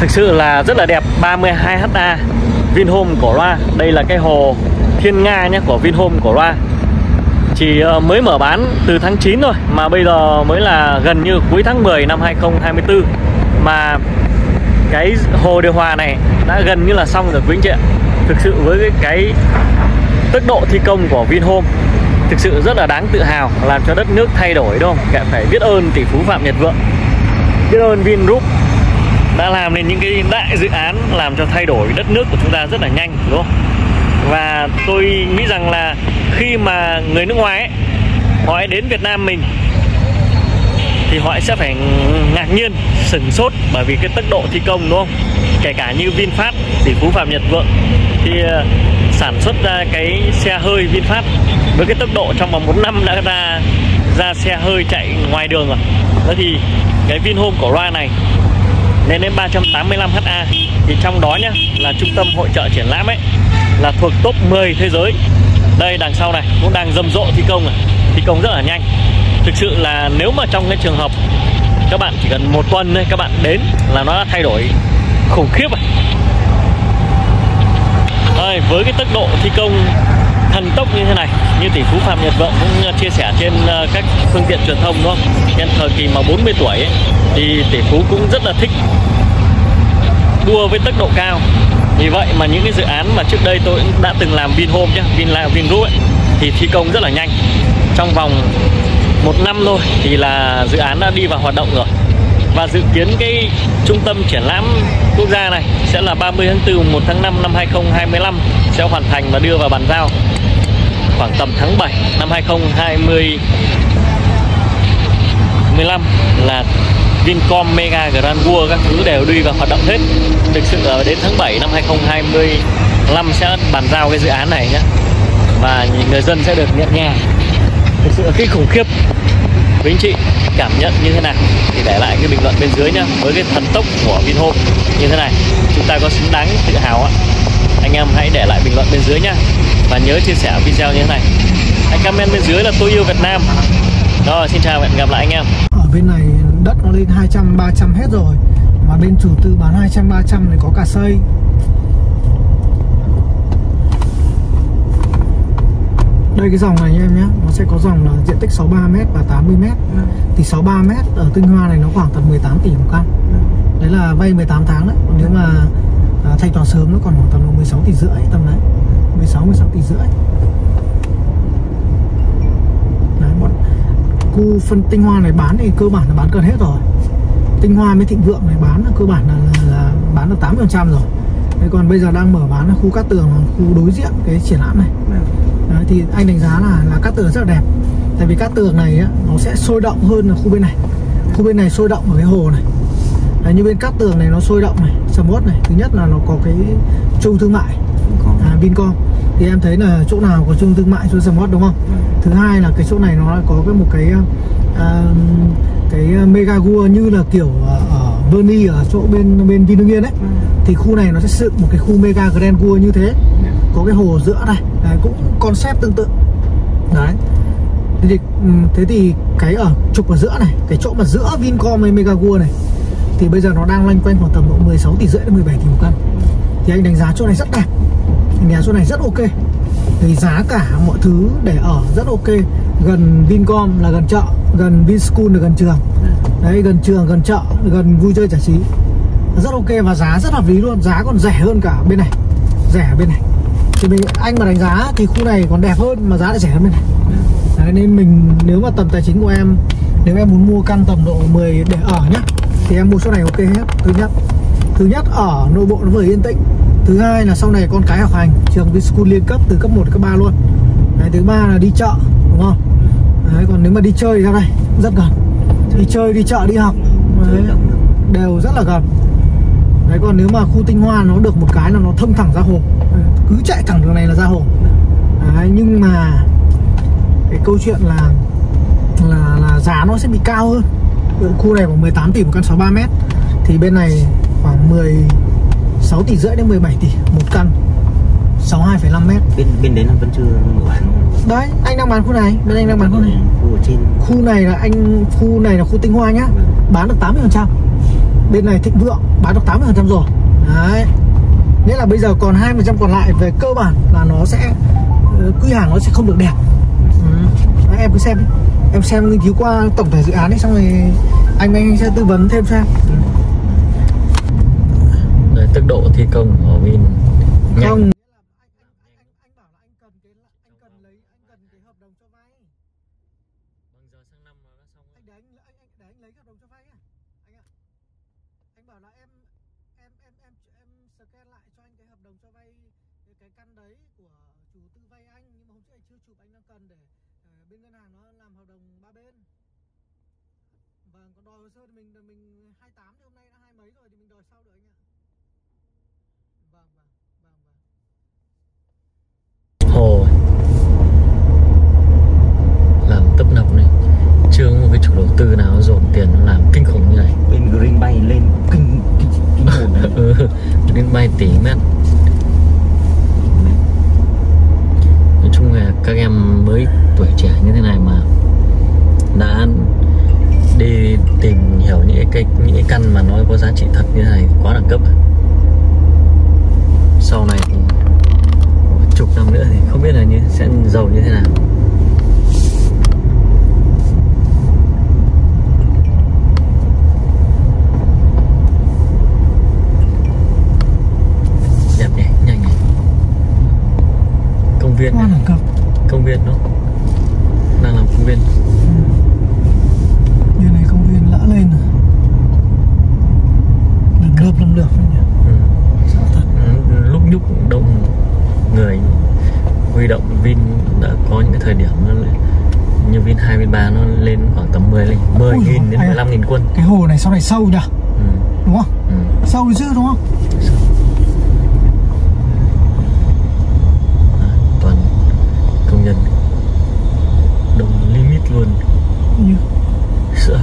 thực sự là rất là đẹp 32 ha Vinhome Cổ Loa. Đây là cái hồ Thiên Nga nhé của Vinhome Cổ Loa. Chỉ ờ, mới mở bán từ tháng 9 thôi mà bây giờ mới là gần như cuối tháng 10 năm 2024 mà cái hồ điều hòa này đã gần như là xong rồi quý anh chị ạ. Thực sự với cái, cái tốc độ thi công của Vinhome thực sự rất là đáng tự hào làm cho đất nước thay đổi đúng không? Phải biết ơn tỷ phú Phạm Nhật Vượng biết ơn Vingroup đã làm nên những cái đại dự án làm cho thay đổi đất nước của chúng ta rất là nhanh đúng không? Và tôi nghĩ rằng là khi mà người nước ngoài ấy, họ ấy đến Việt Nam mình thì họ sẽ phải ngạc nhiên sửng sốt bởi vì cái tốc độ thi công đúng không? Kể cả như VinFast tỷ phú Phạm Nhật Vượng thì ờ, sản xuất ra cái xe hơi VinFast với cái tốc độ trong vòng một năm đã ra ra xe hơi chạy ngoài đường rồi. Đó thì cái Vinhome cổ loa này lên đến 385 ha thì trong đó nhá là trung tâm hội trợ triển lãm ấy là thuộc top 10 thế giới. Đây đằng sau này cũng đang rầm rộ thi công này. Thi công rất là nhanh. Thực sự là nếu mà trong cái trường hợp các bạn chỉ cần một tuần thôi các bạn đến là nó đã thay đổi khủng khiếp rồi. Đây, với cái tốc độ thi công thần tốc như thế này như tỷ phú Phạm Nhật Vượng cũng ờ, chia sẻ trên ờ, các phương tiện truyền thông đúng không? Nhân thời kỳ mà 40 tuổi ấy, thì tỷ phú cũng rất là thích đua với tốc độ cao. Vì vậy mà những cái dự án mà trước đây tôi cũng đã từng làm Vinhome nhá, Vinla Vingroup ấy thì thi công rất là nhanh. Trong vòng một năm thôi thì là dự án đã đi vào hoạt động rồi và dự kiến cái trung tâm triển lãm quốc gia này sẽ là 30 tháng 4 1 tháng 5 năm 2025 sẽ hoàn thành và đưa vào bàn giao. Khoảng tầm tháng 7 năm 2020 15 là Vincom Mega Grand World các thứ đều đi vào hoạt động hết. Thực sự là đến tháng 7 năm 2025 sẽ bàn giao cái dự án này nhé. Và người dân sẽ được nhận nhà thực sự là kinh khủng khiếp. Với anh chị cảm nhận như thế nào thì để lại cái bình luận bên dưới nhá, với cái thần tốc của Vinhome như thế này. Chúng ta có xứng đáng tự hào ạ. Anh em hãy để lại bình luận bên dưới nhá, và nhớ chia sẻ video như thế này. Hãy comment bên dưới là tôi yêu Việt Nam. Rồi, xin chào và hẹn gặp lại anh em. Ở bên này đất nó lên 200 300 hết rồi, mà bên chủ tư bán 200 300 này có cả xây. Đây cái dòng này nha em nhé nó sẽ có dòng là diện tích 63m và 80m ừ. thì 63m ở Tinh Hoa này nó khoảng tầm 18 tỷ một căn. Ừ. đấy là vay 18 tháng đấy. Còn nếu mà à, thanh toán sớm nó còn khoảng tầm 16 tỷ rưỡi tầm đấy. 16 16 tỷ rưỡi. Đấy, bọn khu phân Tinh Hoa này bán thì cơ bản là bán gần hết rồi. Tinh Hoa với Thịnh Vượng này bán là cơ bản là, là, là bán được 80% rồi. Thế còn bây giờ đang mở bán ở khu Cát Tường khu đối diện cái triển lãm này. Đấy, thì anh đánh giá là là cát tường rất là đẹp. Tại vì cát tường này á, nó sẽ sôi động hơn là khu bên này. Khu bên này sôi động ở cái hồ này. Đấy, như bên cát tường này nó sôi động này Samot này. Thứ nhất là nó có cái trung thương mại. À, Vincom. Thì em thấy là chỗ nào có trung thương mại cho Samot đúng không? Thứ hai là cái chỗ này nó có cái một cái uh, cái mega gua như là kiểu ở Verni ở chỗ bên bên Vinhương Yên ấy thì khu này nó sẽ dựng một cái khu mega grand gua như thế có cái hồ giữa này. Đấy, cũng concept tương tự. Đấy. Thế thì, ừ, thế thì cái ở trục ở giữa này cái chỗ mà giữa Vincom với Megaworld này thì bây giờ nó đang loanh quanh khoảng tầm độ 16 tỷ rưỡi đến 17 tỷ một căn thì anh đánh giá chỗ này rất đẹp. Anh đánh giá chỗ này rất ok. Thì giá cả mọi thứ để ở rất ok. Gần Vincom là gần chợ gần Vinschool là gần trường. Đấy gần trường gần chợ gần vui chơi giải trí. Rất ok và giá rất hợp lý luôn. Giá còn rẻ hơn cả bên này. Rẻ bên này thì mình anh mà đánh giá thì khu này còn đẹp hơn mà giá lại rẻ hơn bên này. Đấy, nên mình nếu mà tầm tài chính của em nếu em muốn mua căn tầm độ 10 để ở nhá thì em mua chỗ này ok hết. Thứ nhất thứ nhất ở nội bộ nó vừa yên tĩnh. Thứ hai là sau này con cái học hành trường Vinschool liên cấp từ cấp 1 đến cấp 3 luôn. Đấy, thứ ba là đi chợ đúng không? Đấy, còn nếu mà đi chơi thì ra đây? Rất gần. Đi chơi. đi chợ đi học. Đấy, đều rất là gần. Đấy còn nếu mà khu tinh hoa nó được một cái là nó thông thẳng ra hồ cứ chạy thẳng đường này là ra hồ. Đấy, nhưng mà cái câu chuyện là là là giá nó sẽ bị cao hơn. Khu này khoảng 18 tỷ một căn 63 mét. Thì bên này khoảng 16 tỷ rưỡi đến 17 tỷ một căn. 62,5 mét. Bên bên đấy là vẫn chưa mở bán đấy anh đang bán khu này bên anh đang bán khu này. Khu ở trên khu này là anh khu này là khu tinh hoa nhá. Bán được 80 phần trăm. Bên này thịnh vượng bán được 80% rồi. Đấy nghĩa là bây giờ còn 20% còn lại về cơ bản là nó sẽ ờ, quy hàng nó sẽ không được đẹp ừ. em cứ xem đi. em xem nghiên cứu qua tổng thể dự án ấy xong rồi anh anh sẽ tư vấn thêm xem Đấy, tốc độ thi công của Vin nhanh. không giờ sang năm là đã xong anh để anh anh anh để anh lấy hợp đồng cho vay á anh ạ anh bảo là em em em em scan lại cho anh cái hợp đồng cho vay cái, căn đấy của chủ tư vay anh nhưng mà hôm trước anh chưa chụp anh đang cần để ờ, bên ngân hàng nó làm hợp đồng ba bên. Vâng còn đòi hồ sơ thì mình mình 28 thì hôm nay đã hai mấy rồi thì mình đòi sau được anh ạ vâng vâng vâng vâng Hồ làm tấp nập này chưa có một cái chủ đầu tư nào dồn tiền nó làm kinh khủng như này bên Green bay lên kinh kinh kinh hồn đấy. ừ, tiện đó nói chung là các em mới tuổi trẻ như thế này mà đã đi tìm hiểu những cái cây những cái căn mà nó có giá trị thật như thế này quá đẳng cấp. Sau này thì chục năm nữa thì không biết là như, sẽ giàu như thế nào đẹp nhỉ nhanh nhỉ công viên quá này, đẳng cấp công viên nó đang làm công viên như này công viên lỡ lên rồi lầm lợp nhỉ? Ừ. thật? Ừ, lúc nhúc đông người huy động Vin đã có những cái thời điểm nó như Vin 2, Vin 3 nó lên khoảng tầm 10 lên 10 Ui nghìn đến ai à? 15 nghìn quân. Cái hồ này sau này sâu nhỉ? Ừ. đúng không? Ừ. sâu chứ đúng không? À, toàn công nhân. Đông limit luôn. Như. Sợ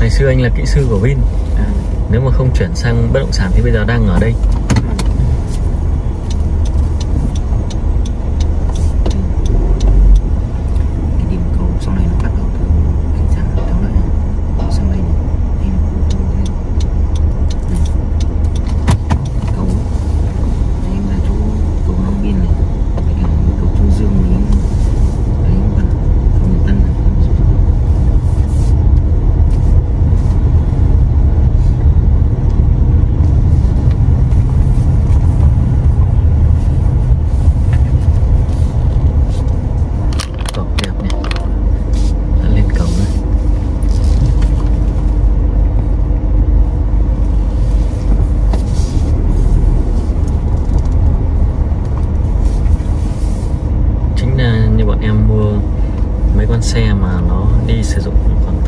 ngày xưa anh là kỹ sư của Vin. À, nếu mà không chuyển sang bất động sản thì bây giờ đang ở đây cái điểm cầu sau này nó bắt đầu từ khách sạn thắng lợi sang đây này em cũng không thấy cầu đấy là chỗ cầu Long Biên này với cả cầu Trương Dương với đấy gần cầu Nhật Tân này. cầu đẹp nhỉ đã lên cầu rồi chính là như bọn em